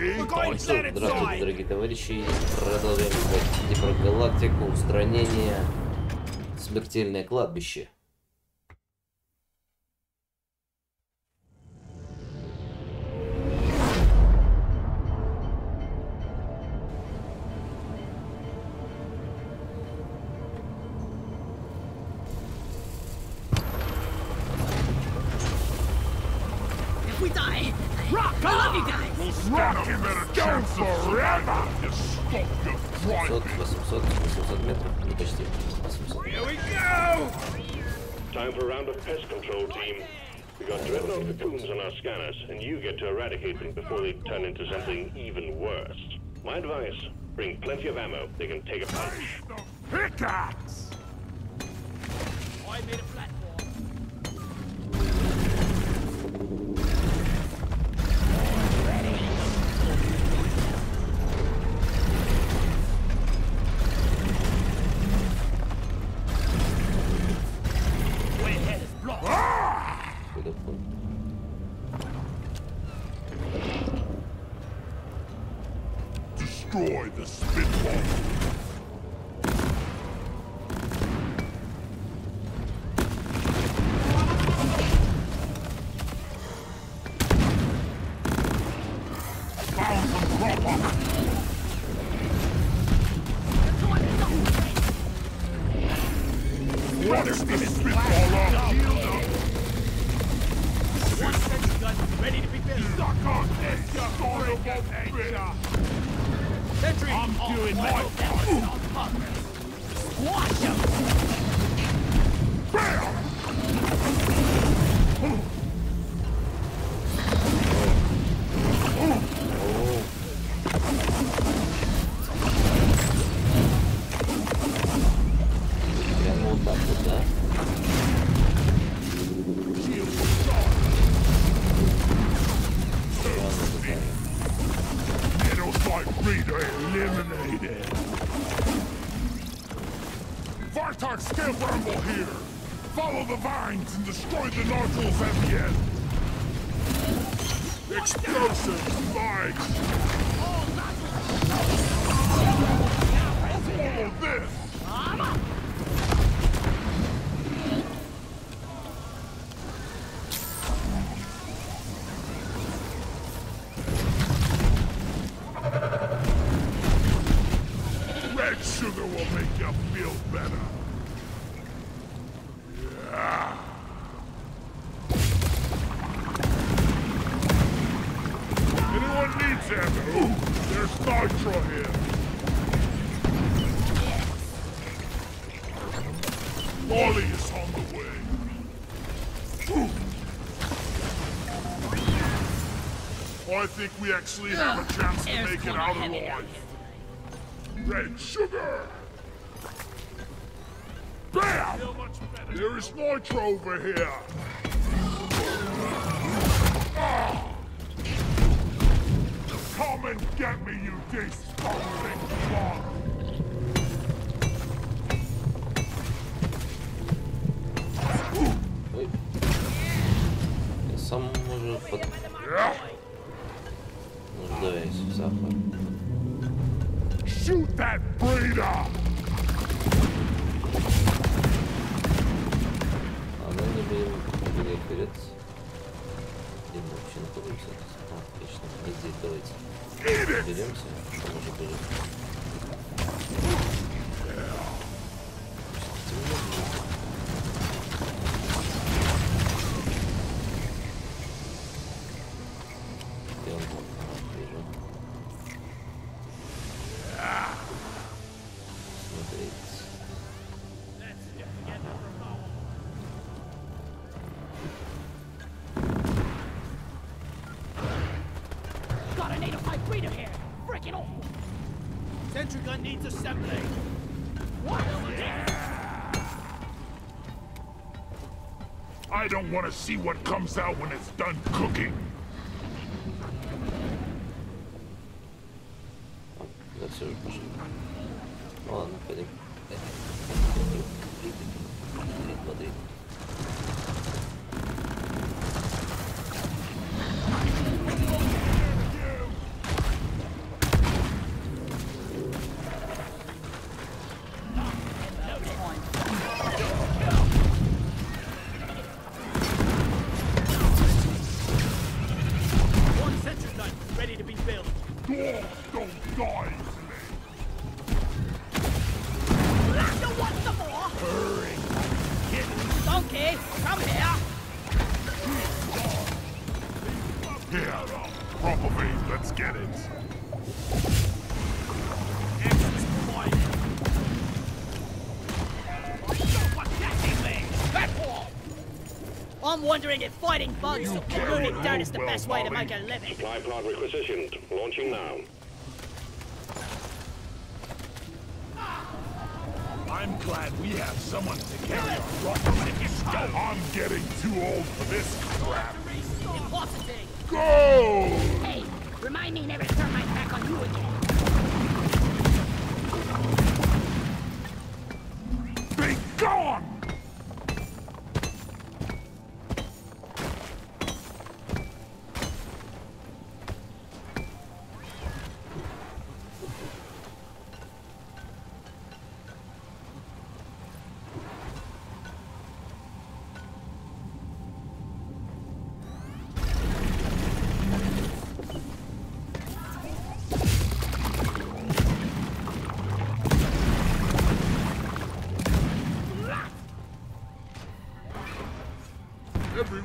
Здравствуйте, дорогие товарищи. Продолжаем говорить про галактику, устранение, смертельное кладбище. Before they turn into something even worse. My advice, bring plenty of ammo. They can take a punch. Pickaxe! Oh, Reader eliminated! Vartok still rumble here! Follow the vines and destroy the nodules at the end! Explosive spikes! All this! Think we actually have a chance to make it out alive. Red sugar! Bam! There is nitro over here! Ah! Come and get me, you disgusting fuck! Сам может под... нуждаясь в сахаре. Shoot that breeder! А мы не будем бегать вперед. Где мы вообще находимся? А, отлично. Не здесь давайте. Беремся, что freaking awful. Sentry gun needs assembly. What? Yeah. I don't want to see what comes out when it's done cooking. Don't die easily. You want some more? Hurry. Donkey, come here. Here, uh, proper vein, let's get it. I'm wondering if fighting bugs or carry moving dirt is the best way to Molly. make a living. Supply pod requisitioned. Launching now. I'm glad we have someone to carry our rock. I'm getting too old for this crap. Go! Hey, remind me never to turn my back on you again.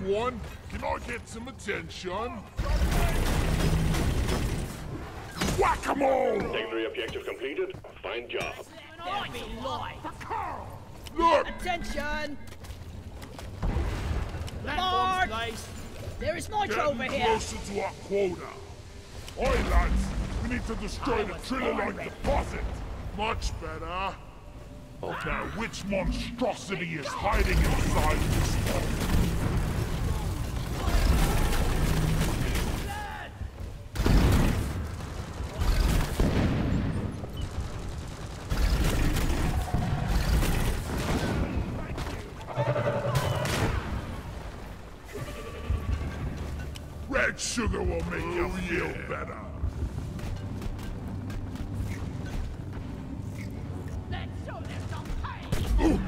Everyone, can I get some attention? Whack-a-mole! Secondary objective completed. Fine job. There be life. Look! Attention! Mark! There is nitro over Getting here. closer to our quota. Oi, lads! We need to destroy the Tritilyte deposit! Much better. Now, which monstrosity is hiding inside this one? Feel better. Let's show them some pain. Ooh.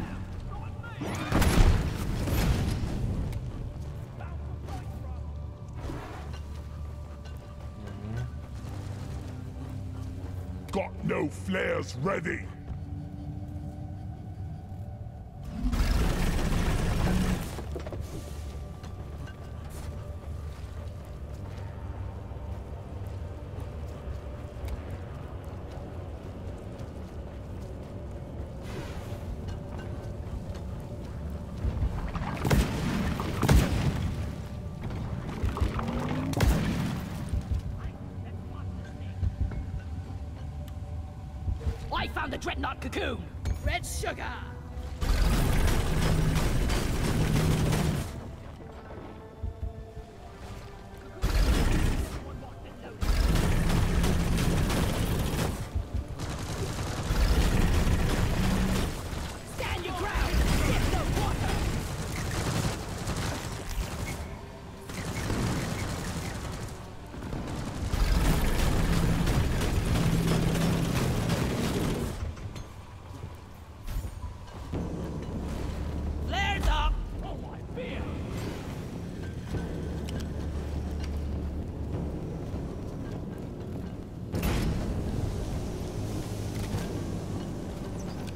Got no flares ready. I found the dreadnought cocoon. Red sugar.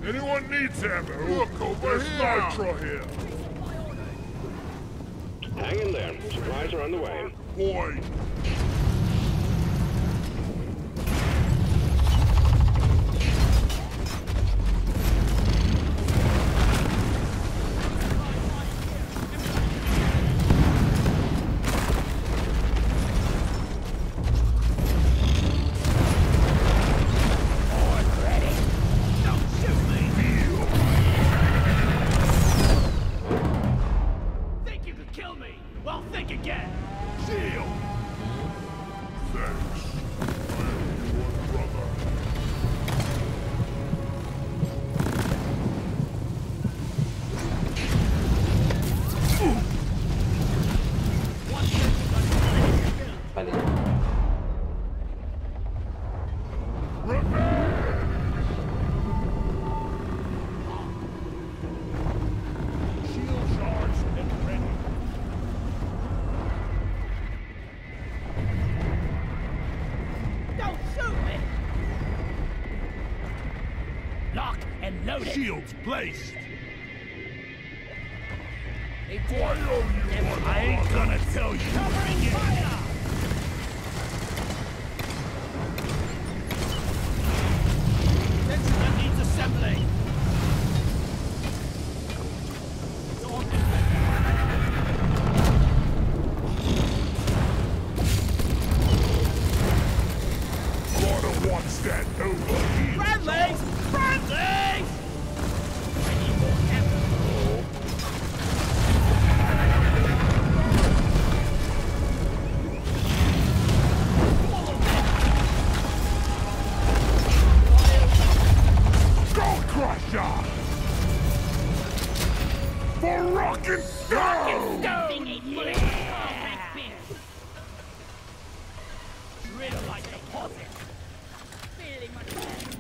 Anyone needs ammo? Look over There's here. nitro here. Hang in there. Supplies are on the way. Boy, Shields placed. They did. I ain't gonna tell you. Covering fire!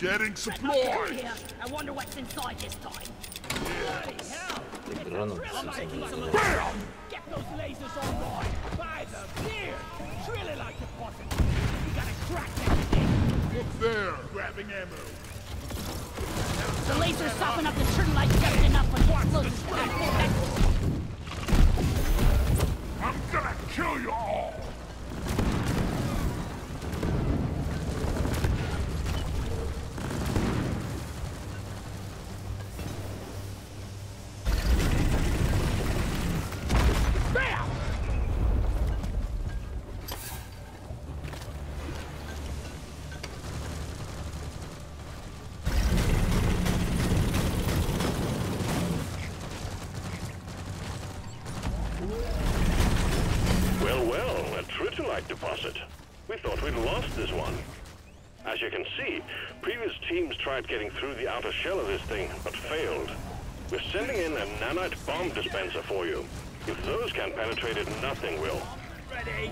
Getting supplies. I wonder what's inside this time. Yes. Bam! Get those lasers on board. By the beard. Really like the poison. We gotta crack that thing. Look there. Grabbing ammo. The laser's stopping up the tritilyte just enough for the explosives to activate that. I'm gonna kill you all! One. As you can see, previous teams tried getting through the outer shell of this thing, but failed. We're sending in a nanite bomb dispenser for you. If those can't penetrate it, nothing will. Ready?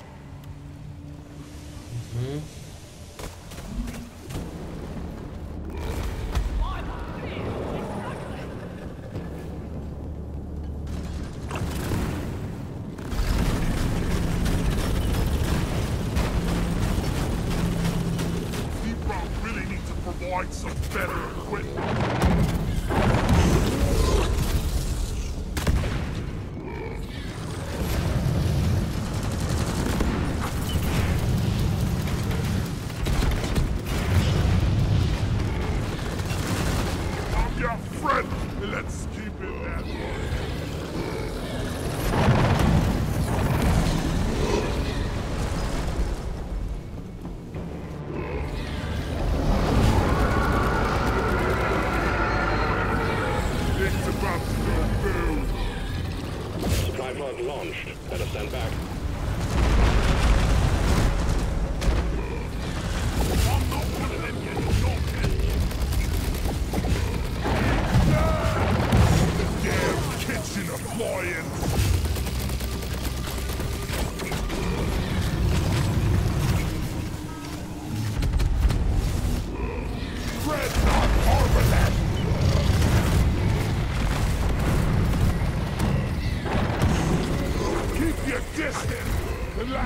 Deep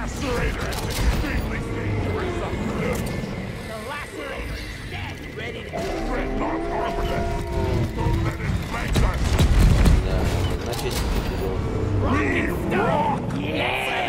lacerator is extremely dangerous up close. The lacerator is dead, ready to Dreadnought Arbalest. Don't let it flank us. Да, начать тяжело. We rock! Yeah!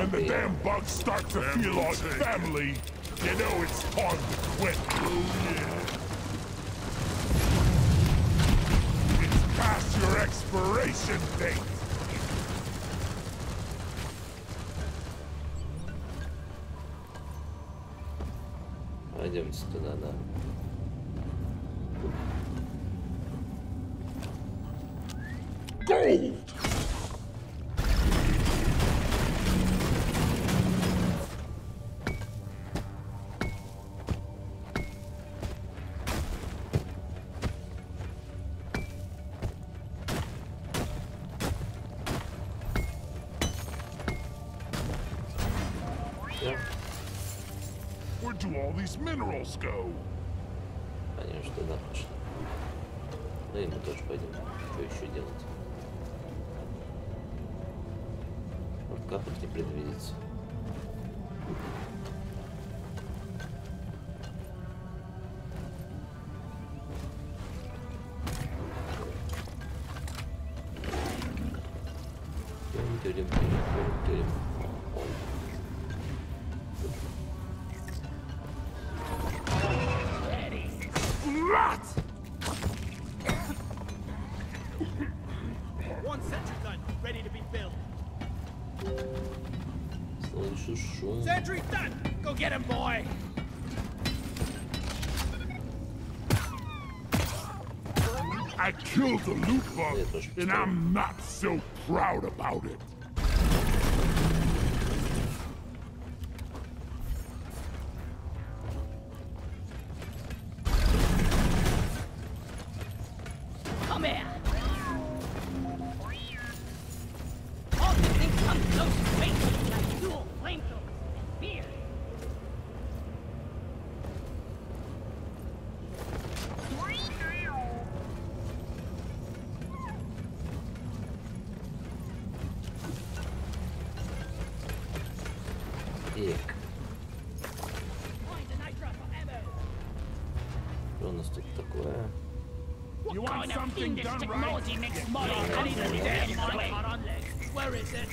When the damn bugs start to feel like family, you know it's time to quit. It's past your expiration date. пойдемте туда, да. Gold! Все, Where do all these minerals go? уж туда пошли. Ну и мы тоже пойдем. Что еще делать? Вот как их не предвидится? so done! Go get him, boy! I killed the loot bug, and I'm not so proud about it. Так, Find the nitro for ammo. что у нас тут такое? What You want kind of something fiendish done right? technology makes model I need a consoles damn this model way? hot on legs. Where is it?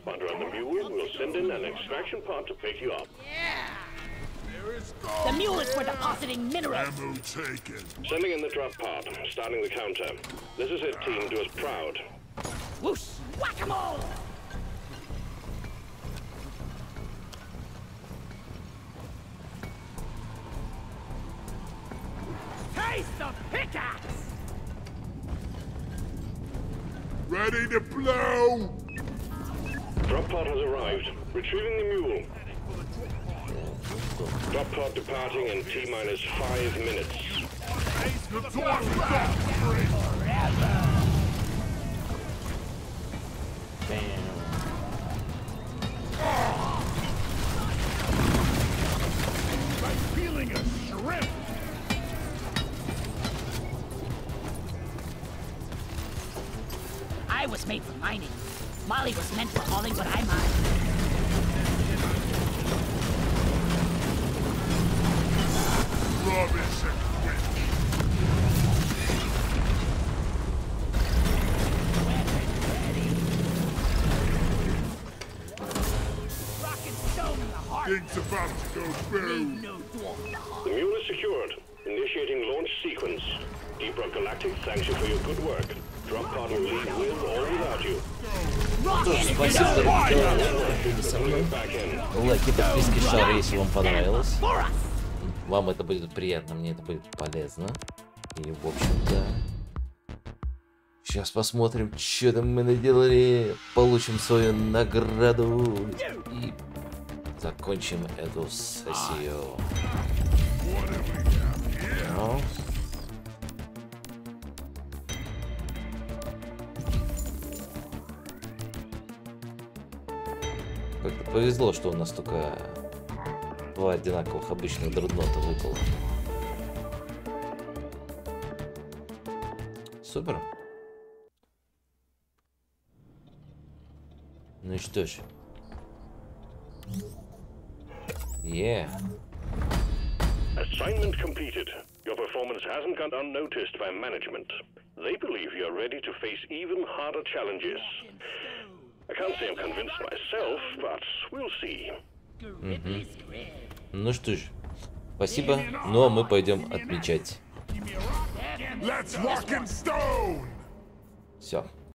Transponder on the mule. We'll send in an extraction pod to pick you up. There is The mule is for depositing minerals. ammo taken. Sending in the drop pod. Starting the counter. This is it, team. Do us proud. Whoosh! Whack-a-mole! Taste the pickaxe! Ready to blow! Drop pod has arrived. Retrieving the mule. Drop pod departing in T minus five minutes. I was made for mining. Molly was meant for hauling what I mine. Rubbish and witch! Rock and stone in the heart. Things about to go boom! The mule is secured. Initiating launch sequence. Deep Rock Galactic thanks you for your good work. Drop pod will leave with or without you. Тоже спасибо за. Лайки, подписки, шары, если вам понравилось. Вам это будет приятно, мне это будет полезно. И, в общем-то... Сейчас посмотрим, что там мы наделали. Получим свою награду. И закончим эту сессию. Ну. Как-то повезло, что у нас только два одинаковых обычных дреднота выпало. Супер. Ну и что ж. Yeah. Assignment completed. Your performance hasn't gone unnoticed by management. They believe you're ready to face even harder challenges. I can't say I'm convinced myself, but we'll see. Ну что ж, спасибо. Ну а мы пойдем отмечать. Let's rock and stone! Все.